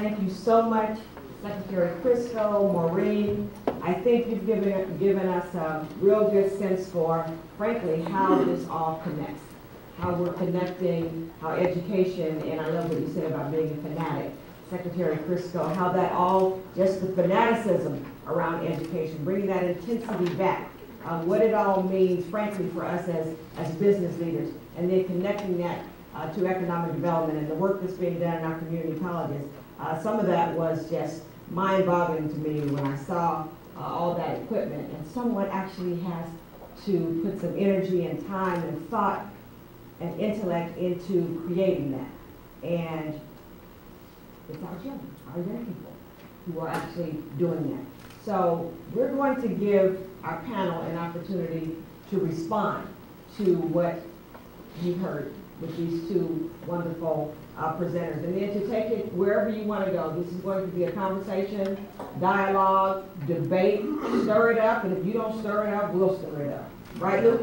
Thank you so much, Secretary Crisco, Maureen. I think you've given, given us a real good sense for, frankly, how this all connects. How we're connecting, how education, and I love what you said about being a fanatic. Secretary Crisco, how that all, just the fanaticism around education, bringing that intensity back. Uh, what it all means, frankly, for us as, as business leaders, and then connecting that uh, to economic development and the work that's being done in our community colleges. Uh, some of that was just mind-boggling to me when I saw uh, all that equipment, and someone actually has to put some energy and time and thought and intellect into creating that. And it's our children, our young people, who are actually doing that. So we're going to give our panel an opportunity to respond to what you heard with these two wonderful uh, presenters. And then to take it wherever you want to go. This is going to be a conversation, dialogue, debate, stir it up, and if you don't stir it up, we'll stir it up. Right, Luke?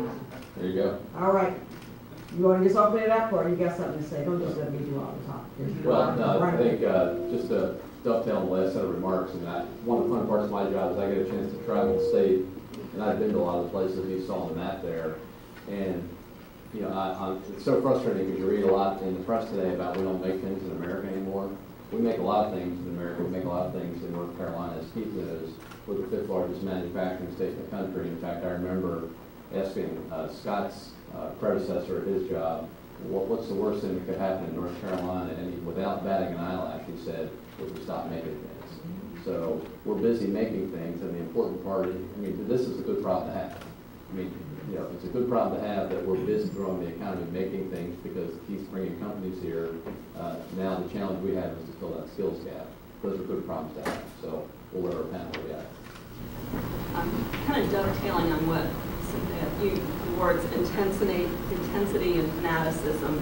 There you go. All right. You want to just open it up, or you got something to say? Don't just let me do all the talking. Well, no, I think, uh, just to dovetail on the last set of remarks, and that, one of the fun parts of my job is I get a chance to travel the state, and I've been to a lot of the places you saw on the map there, and, you know, I, I, it's so frustrating because you read a lot in the press today about we don't make things in America anymore. We make a lot of things in America, we make a lot of things in North Carolina, as Keith knows, we're the fifth largest manufacturing state in the country. In fact, I remember asking, uh, Scott's uh, predecessor at his job, what, what's the worst thing that could happen in North Carolina? And he, without batting an eyelash, he said, if we stop making things. So we're busy making things, and the important part, I mean, this is a good problem to have. I mean, you know, it's a good problem to have that we're busy growing the economy, making things, because Keith's bringing companies here. Uh, Now, the challenge we have is to fill that skills gap. Those are good problems to have, so we'll let our panel react. um, kind of dovetailing on what you, the words intensity, intensity and fanaticism.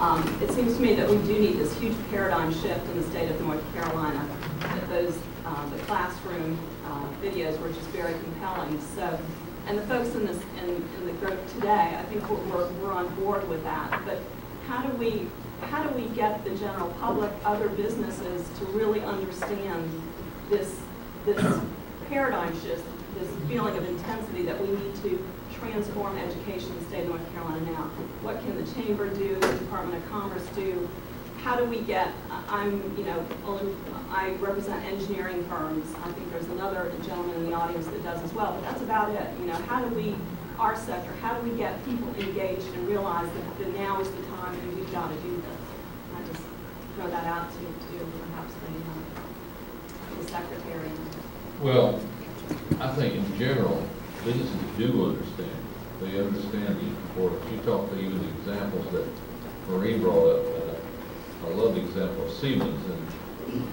Um, it seems to me that we do need this huge paradigm shift in the state of North Carolina. That those, uh, the classroom uh, videos were just very compelling. So, and the folks in this, in, in the group today, I think we're, we're, on board with that. But how do we, how do we get the general public, other businesses to really understand this, this paradigm shift, this feeling of intensity that we need to transform education in the state of North Carolina now. What can the chamber do, the Department of Commerce do? How do we get, I'm, you know, I represent engineering firms. I think there's another gentleman in the audience that does as well, but that's about it. You know, how do we, our sector, how do we get people engaged and realize that, that now is the time and we've got to do this? I just throw that out to, to perhaps the, uh, the secretary. Well, I think in general, businesses do understand. They understand the importance. You talked to even the examples that Maureen brought up. I love the example of Siemens, and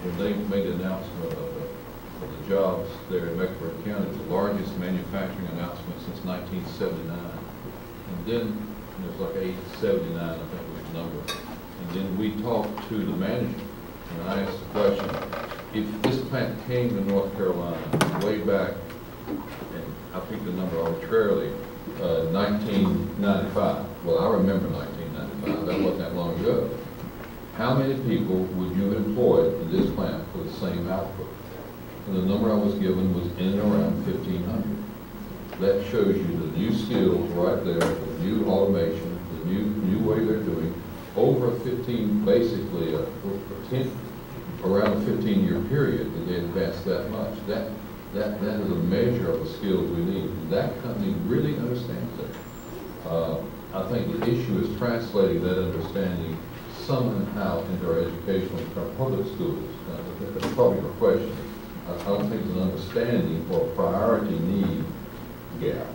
when they made the announcement of the, of the jobs there in Mecklenburg County, it the largest manufacturing announcement since 1979. And then, it was like 879, I think was the number. And then we talked to the manager, and I asked the question, if this plant came to North Carolina way back, and I picked the number arbitrarily, uh, 1995, well, I remember 1995, that wasn't that long ago. How many people would you have employed in this plant for the same output? And the number I was given was in and around 1,500. That shows you the new skills right there, the new automation, the new, new way they're doing, over a 15, basically, a, a 10, around a 15-year period, that they advanced that much. That, that, that is a measure of the skills we need. That company really understands that. Uh, I think the issue is translating that understanding somehow into our educational, public schools. That's probably your question. I don't think there's an understanding for a priority need gap.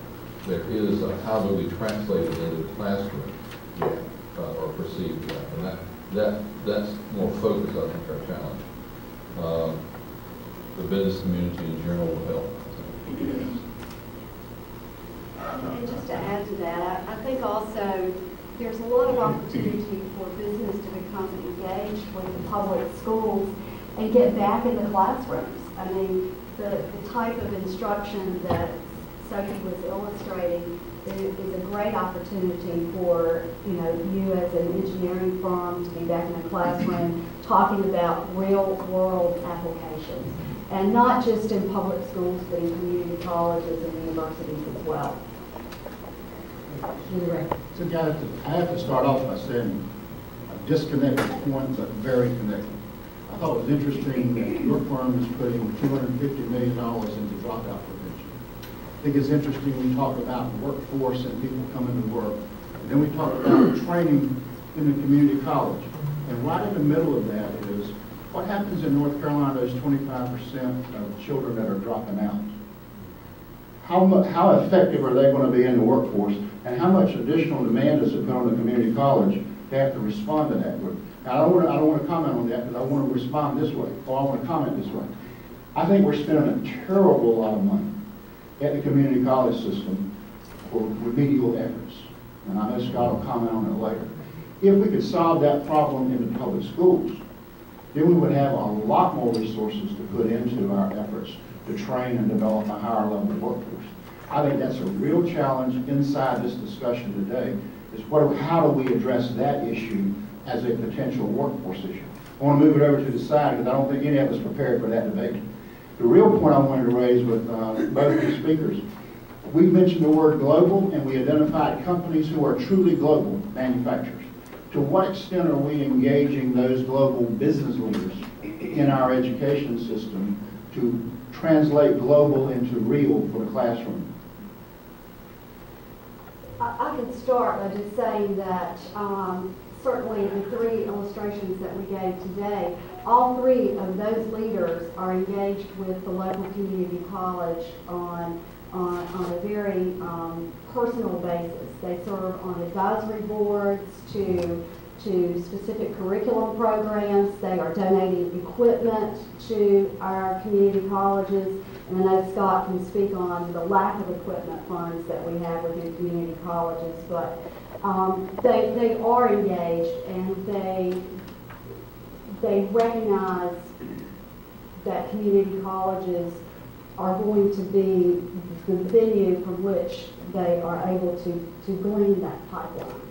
There is a how do we translate it into the classroom gap, uh, or perceived gap. And that, that, that's more focused, I think, our challenge. Um, The business community in general will help. I think. And just to add to that, I I think also there's a lot of opportunity for business to become engaged with the public schools and get back in the classrooms. I mean, the, the type of instruction that Sophie was illustrating is is a great opportunity for, you know, you as an engineering firm to be back in a classroom talking about real-world applications. And not just in public schools, but in community colleges and universities as well. So guys, I have to start off by saying a disconnected point, but very connected. I thought it was interesting that your firm is putting $250 million into dropout prevention. I think it's interesting we talk about workforce and people coming to work. And then we talk about training in the community college. And right in the middle of that is, what happens in North Carolina, those 25% of children that are dropping out? How how effective are they going to be in the workforce? And how much additional demand does it put on the community college to have to respond to that group? Now, I don't want to, I don't want to comment on that because I want to respond this way, or I want to comment this way. I think we're spending a terrible lot of money at the community college system for remedial efforts. And I know Scott will comment on it later. If we could solve that problem in the public schools, then we would have a lot more resources to put into our efforts to train and develop a higher level of workforce. I think that's a real challenge inside this discussion today, is what, how do we address that issue as a potential workforce issue? I want to move it over to the side because I don't think any of us prepared for that debate. The real point I wanted to raise with uh, both the speakers, we mentioned the word global and we identified companies who are truly global manufacturers. To what extent are we engaging those global business leaders in our education system to translate global into real for the classroom? I, could start by just saying that, um, certainly the three illustrations that we gave today, all three of those leaders are engaged with the local community college on, on, on a very, um, personal basis. They serve on advisory boards to, to specific curriculum programs. They are donating equipment to our community colleges. And I know Scott can speak on the lack of equipment funds that we have within community colleges, but um, they, they are engaged and they, they recognize that community colleges are going to be the venue from which they are able to, to glean that pipeline.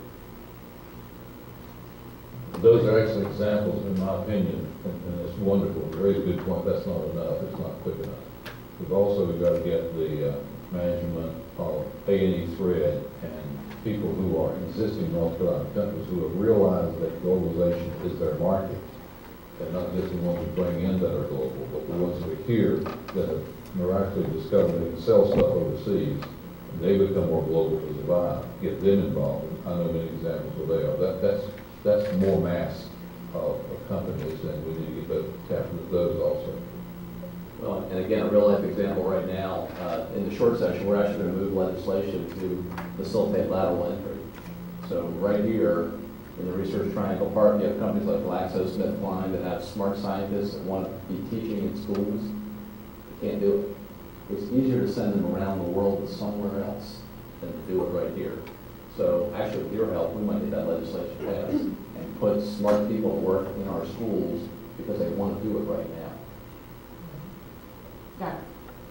Those are excellent examples, in my opinion, and it's wonderful, very good point, that's not enough, it's not quick enough. We've also got to get the uh, management of A and E thread and people who are existing North Carolina companies who have realized that globalization is their market, and not just the ones we bring in that are global, but the ones that are here that have miraculously discovered they can sell stuff overseas, and they become more global to survive, get them involved. I know many examples where they are. That, that's, that's more mass of, of companies, and we need to get those, tap into those also. Well, and again, a real life example right now, uh, in the short session, we're actually going to move legislation to facilitate lateral entry. So right here, in the Research Triangle Park, you have companies like GlaxoSmithKline that have smart scientists that want to be teaching in schools. Can't do it. It's easier to send them around the world to somewhere else than to do it right here. So actually, with your help, we might get that legislation passed and put smart people to work in our schools because they want to do it right now. Scott.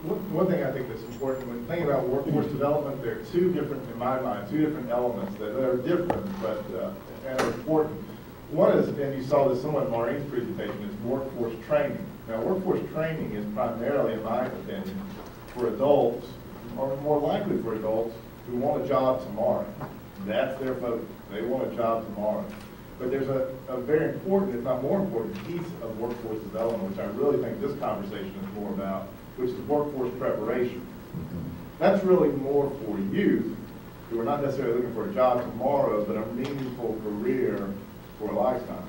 One, one thing I think that's important, when thinking about workforce development, there are two different, in my mind, two different elements that are different, but, uh, and are important. One is, and you saw this somewhat in Maureen's presentation, is workforce training. Now, workforce training is primarily, in my opinion, for adults, or more likely for adults, who want a job tomorrow. That's their focus. They want a job tomorrow. But there's a, a very important, if not more important, piece of workforce development, which I really think this conversation is more about, which is workforce preparation. That's really more for youth who are not necessarily looking for a job tomorrow, but a meaningful career for a lifetime.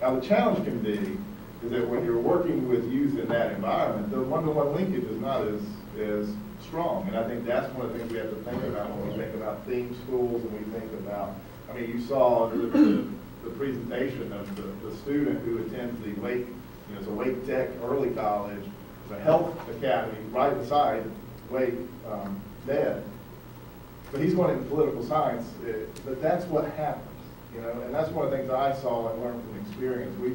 Now, the challenge can be is that when you're working with youth in that environment, the one-to-one linkage is not as, as strong. And I think that's one of the things we have to think about when we think about theme schools and we think about, I mean, you saw the, the, the presentation of the, the student who attends the Wake, you know, it's a Wake Tech early college, a health academy right beside Wake um, Med. But he's going into political science, eh, but that's what happens, you know, and that's one of the things I saw and learned from experience. We,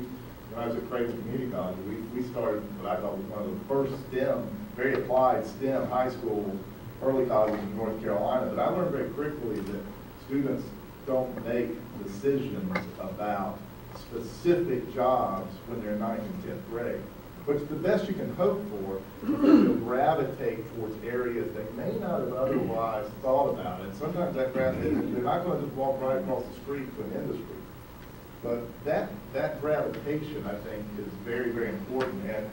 when I was at Craven Community College, we, we started what I thought was one of the first STEM, very applied STEM high school early college in North Carolina, but I learned very quickly that students don't make decisions about specific jobs when they're in ninth and tenth grade. Which the best you can hope for is they'll gravitate towards areas they may not have otherwise thought about. And sometimes that gravitation, they're not gonna just walk right across the street to an industry. But that, that gravitation, I think, is very, very important, and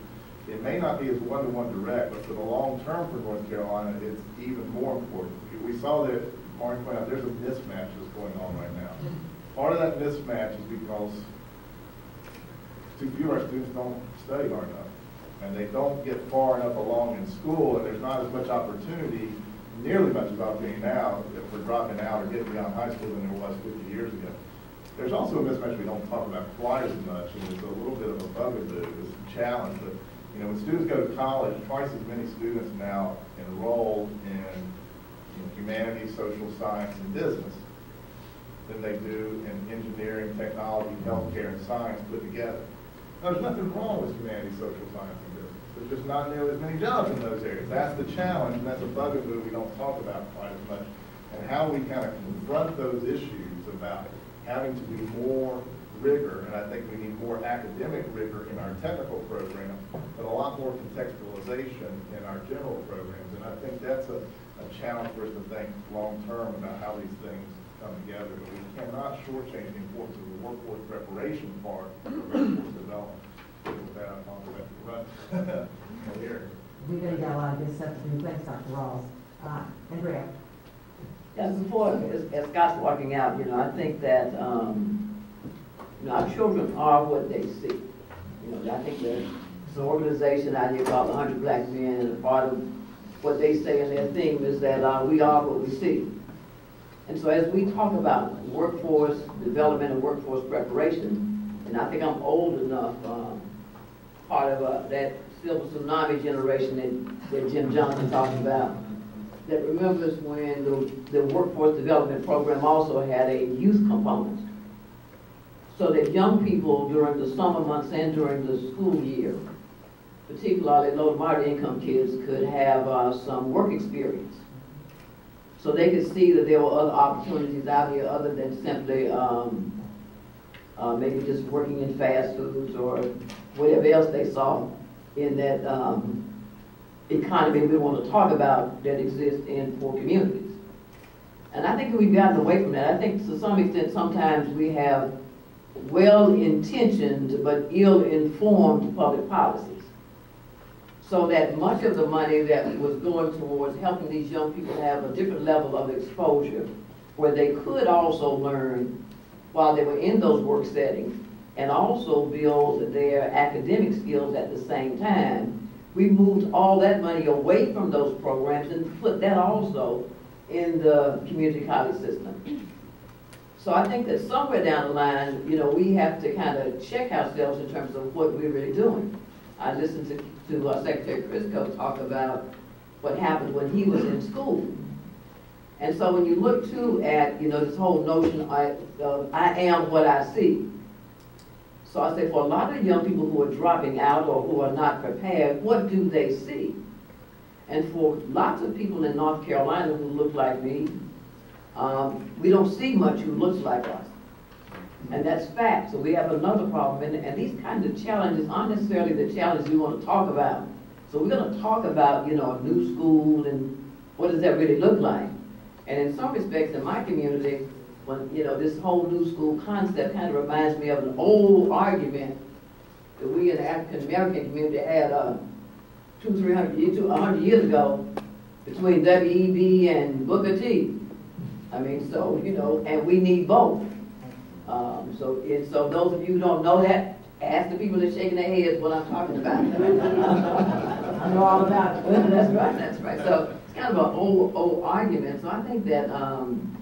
it may not be as one-to-one direct, but for the long term for North Carolina, it's even more important. We saw that, Martin pointed out, there's a mismatch that's going on right now. Part of that mismatch is because too few of our students don't study hard enough, and they don't get far enough along in school, and there's not as much opportunity, nearly much as opportunity now, if we're dropping out or getting beyond high school than there was fifty years ago. There's also a mismatch we don't talk about quite as much, and it's a little bit of a bugaboo, it's a challenge, but, you know, when students go to college, twice as many students now enroll in know, humanities, social science, and business than they do in engineering, technology, healthcare, and science put together. Now, There's nothing wrong with humanities, social science, and business. There's just not nearly as many jobs in those areas. That's the challenge, and that's a bugaboo we don't talk about quite as much. And how we kind of confront those issues about having to be more rigor, and I think we need more academic rigor in our technical programs, but a lot more contextualization in our general programs. And I think that's a, a challenge for us to think long-term about how these things come together. But we cannot shortchange the importance of the workforce preparation part of workforce development. With that, I'm on the run. Here. We're gonna get a lot of good stuff to do. Thanks, Dr. Ralls. Uh, Andrea? As before, as, as Scott's walking out, you know, I think that, um, you know, our children are what they see. You know, I think there's an organization out here called Hundred Black Men, and a part of what they say in their theme is that, uh, we are what we see. And so as we talk about workforce development and workforce preparation, and I think I'm old enough, um, part of, uh, that silver tsunami generation that, that Jim Johnson talked about, that remembers when the, the workforce development program also had a youth component. So that young people during the summer months and during the school year, particularly low to moderate income kids, could have uh, some work experience. So they could see that there were other opportunities out here other than simply um, uh, maybe just working in fast foods or whatever else they saw in that um, economy we want to talk about that exists in poor communities. And I think we've gotten away from that. I think to some extent sometimes we have well-intentioned but ill-informed public policies. So that much of the money that was going towards helping these young people have a different level of exposure where they could also learn while they were in those work settings and also build their academic skills at the same time. We moved all that money away from those programs and put that also in the community college system. So I think that somewhere down the line, you know, we have to kind of check ourselves in terms of what we're really doing. I listened to, to uh, Secretary Crisco talk about what happened when he was in school. And so when you look too at, you know, this whole notion I, of I am what I see. So I say for a lot of young people who are dropping out or who are not prepared, what do they see? And for lots of people in North Carolina who look like me, um, we don't see much who looks like us. And that's fact. So we have another problem. And, and these kinds of challenges aren't necessarily the challenges we want to talk about. So we're going to talk about, you know, a new school and what does that really look like. And in some respects, in my community, when, you know, this whole new school concept kind of reminds me of an old argument that we in the African American community had uh, two, three hundred years, two, a hundred years ago between W.E.B. and Booker T. I mean, so, you know, and we need both. Um, so, and so those of you who don't know that, ask the people that are shaking their heads what I'm talking about. I know all about it. That's right, that's right. So it's kind of an old, old argument. So I think that, um,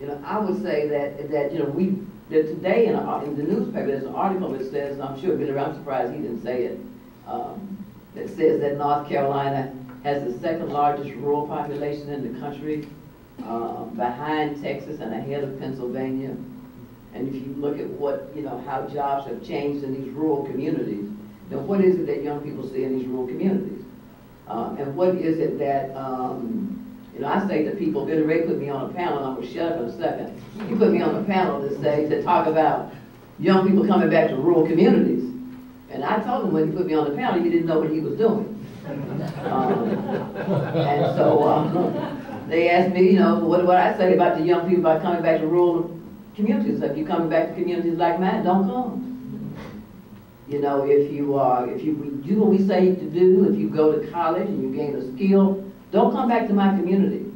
you know, I would say that, that, you know, we, that today in, a, in the newspaper, there's an article that says, and I'm sure Billy, I'm surprised he didn't say it, um, that says that North Carolina has the second largest rural population in the country, um, behind Texas and ahead of Pennsylvania. And if you look at what, you know, how jobs have changed in these rural communities, then what is it that young people see in these rural communities? Uh, and what is it that, um, you know, I say to people, Billy Ray put me on a panel, I'm gonna shut up in a second. He put me on a panel to say, to talk about young people coming back to rural communities. And I told him when he put me on the panel, he didn't know what he was doing. Um, And so, uh, they asked me, you know, what, what I say about the young people about coming back to rural communities. If you're coming back to communities like mine, don't come. You know, if you are, if you do what we say to do, if you go to college and you gain a skill, don't come back to my community.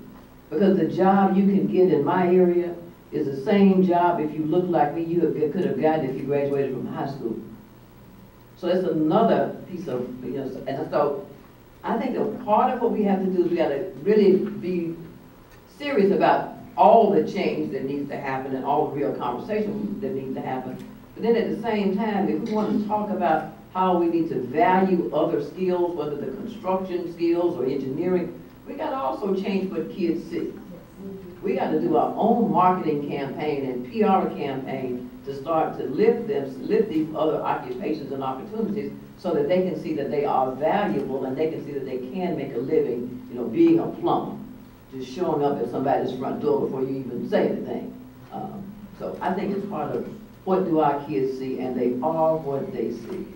Because the job you can get in my area is the same job if you look like me, you could have gotten if you graduated from high school. So that's another piece of, you know, and so I think that part of what we have to do is we gotta really be serious about all the change that needs to happen and all the real conversation that needs to happen. But then at the same time, if we want to talk about how we need to value other skills, whether the construction skills or engineering, we gotta also change what kids see. We gotta do our own marketing campaign and PR campaign to start to lift them, lift these other occupations and opportunities so that they can see that they are valuable and they can see that they can make a living, you know, being a plumber, just showing up at somebody's front door before you even say anything. Um, So I think it's part of what do our kids see, and they are what they see.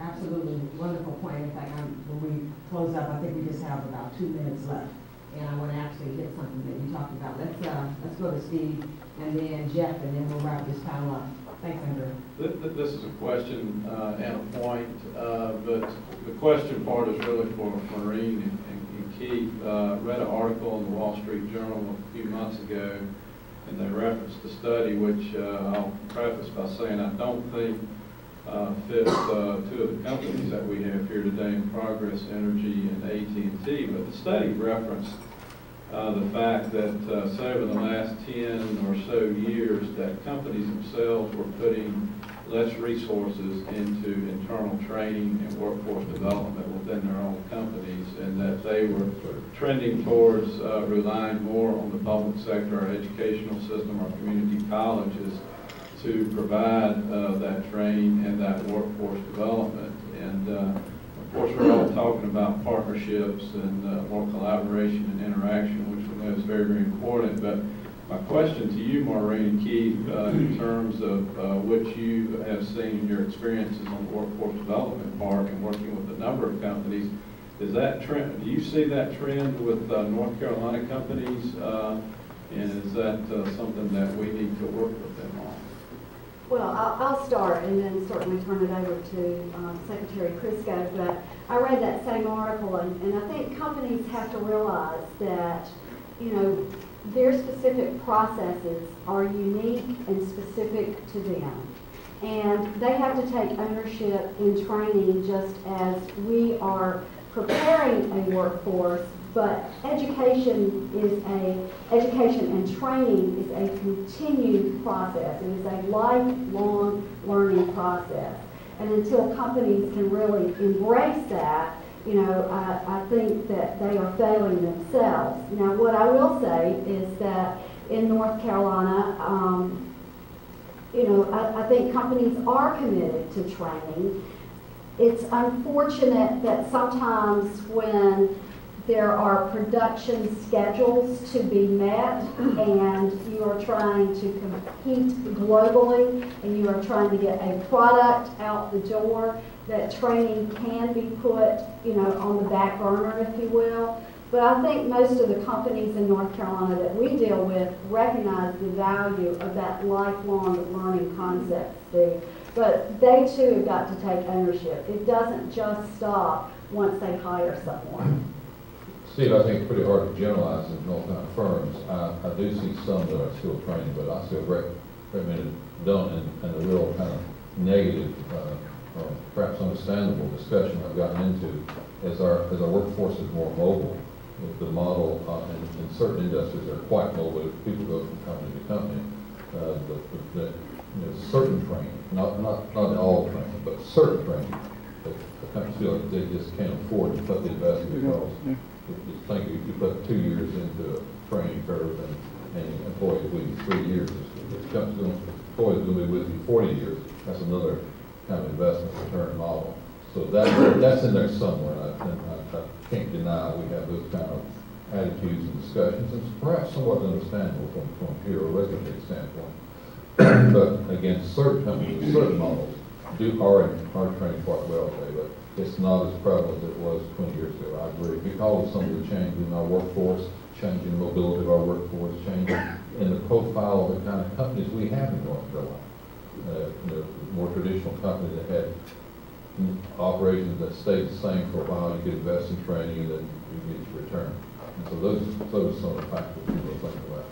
Absolutely, wonderful point. In fact, I'm, when we close up, I think we just have about two minutes left. And I want to actually hit something that you talked about. Let's, uh, let's go to Steve and then Jeff, and then we'll wrap this panel up. Thanks, Andrew. Th- th- This is a question uh, and a point, uh, but the question part is really for Maureen Keith. Uh, Read an article in the Wall Street Journal a few months ago, and they referenced a study which uh, I'll preface by saying I don't think uh, fits uh, two of the companies that we have here today in Progress Energy and at and T. But the study referenced uh, the fact that, uh, say, over the last 10 or so years, that companies themselves were putting less resources into internal training and workforce development within their own companies, and that they were trending towards uh, relying more on the public sector, our educational system, our community colleges, to provide uh, that training and that workforce development. And uh, of course, we're all talking about partnerships and uh, more collaboration and interaction, which we know is very, very important. But my question to you, Maureen and Keith, uh, in terms of uh, what you have seen in your experiences on the workforce development part and working with a number of companies, is that trend, do you see that trend with uh, North Carolina companies? uh, And is that uh, something that we need to work with them on? Well, I'll, I'll start and then certainly turn it over to um, Secretary Crisco. But I read that same article and, and I think companies have to realize that, you know, their specific processes are unique and specific to them. And they have to take ownership in training just as we are preparing a workforce but education is a, education and training is a continued process. It is a lifelong learning process. And until companies can really embrace that, you know, I, I think that they are failing themselves. Now, what I will say is that in North Carolina, um, you know, I, I think companies are committed to training. It's unfortunate that sometimes when there are production schedules to be met and you are trying to compete globally and you are trying to get a product out the door, that training can be put, you know, on the back burner, if you will. But I think most of the companies in North Carolina that we deal with recognize the value of that lifelong learning concept, Steve. But they too have got to take ownership. It doesn't just stop once they hire someone. Steve, I think it's pretty hard to generalize in kind of firms. I, I do see some that are still training, but I still rec- recommend it done in, in a real kind of negative, uh, or perhaps understandable discussion I've gotten into as our, as our workforce is more mobile. With the model, uh, in, in certain industries are quite mobile, people go from company to company. Uh, but that, you know, certain training, not, not, not all training, but certain training, that the companies feel like they just can't afford to put the investment because just think if you put two years into a training curve and, and employees with you three years, this company's going, employees will be with you forty years. That's another kind of investment return model. So that, that's in there somewhere, I, I, I can't deny we have those kind of attitudes and discussions, and perhaps somewhat understandable from, from here, a regulatory standpoint. But again, certain companies, certain models do, are, are training quite well today, but it's not as prevalent as it was twenty years ago, I agree. Because of some of the changes in our workforce, changing the mobility of our workforce, changing in the profile of the kind of companies we have in North Carolina. The more traditional companies that had operations that stayed the same for a while, you could invest in training, and then you get your return. And so those, those are some of the factors will think about.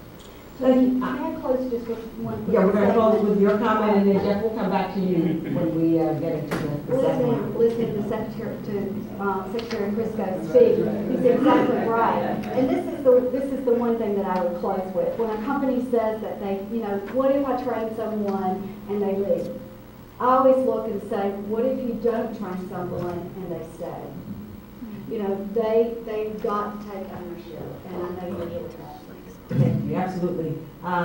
Thank you. May I close just with one quick Yeah, we're gonna close with your comment, and then Jeff will come back to you when we uh, get into the- the second one. Listening, listening to Secretary, to um, Secretary Crisco speak, he's exactly right. And this is the, this is the one thing that I would close with. When a company says that they, you know, what if I train someone and they leave? I always look and say, what if you don't train someone and they stay? You know, they, they've got to take ownership, and I know you will. Thank you, absolutely. Uh,